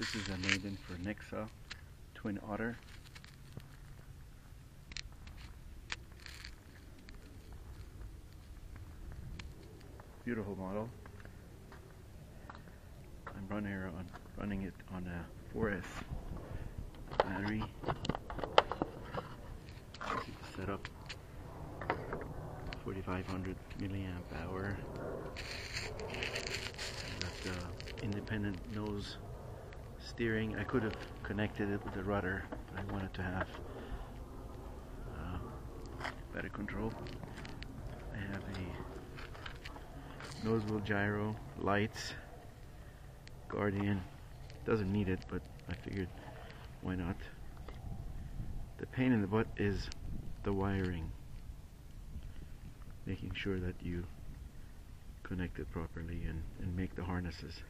This is a maiden for Nexa Twin Otter. Beautiful model. I'm running on running it on a 4S battery. Set up 4500 milliamp hour. Got the uh, independent nose steering. I could have connected it with the rudder. but I wanted to have uh, better control. I have a nose wheel gyro, lights, Guardian. Doesn't need it, but I figured why not. The pain in the butt is the wiring. Making sure that you connect it properly and, and make the harnesses.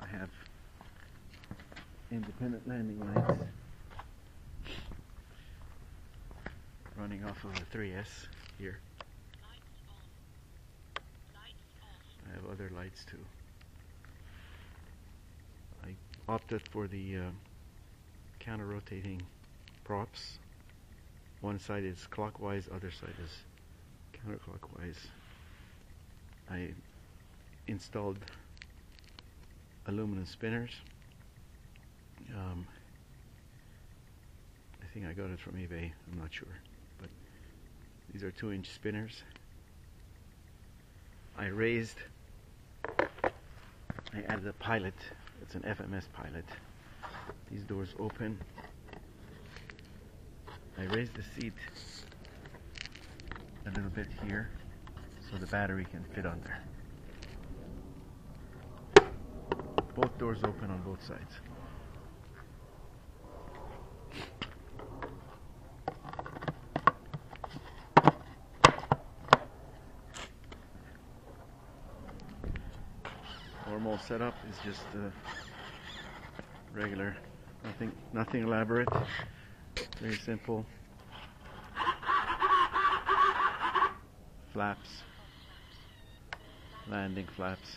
I have independent landing lights running off of a 3S here. I have other lights too. I opted for the uh, counter rotating props. One side is clockwise, other side is counterclockwise. I installed aluminum spinners. Um, I think I got it from eBay, I'm not sure. But these are two inch spinners. I raised, I added a pilot. It's an FMS pilot. These doors open. I raised the seat a little bit here so the battery can fit under. both doors open on both sides. Normal setup is just uh, regular, nothing, nothing elaborate, very simple. Flaps, landing flaps.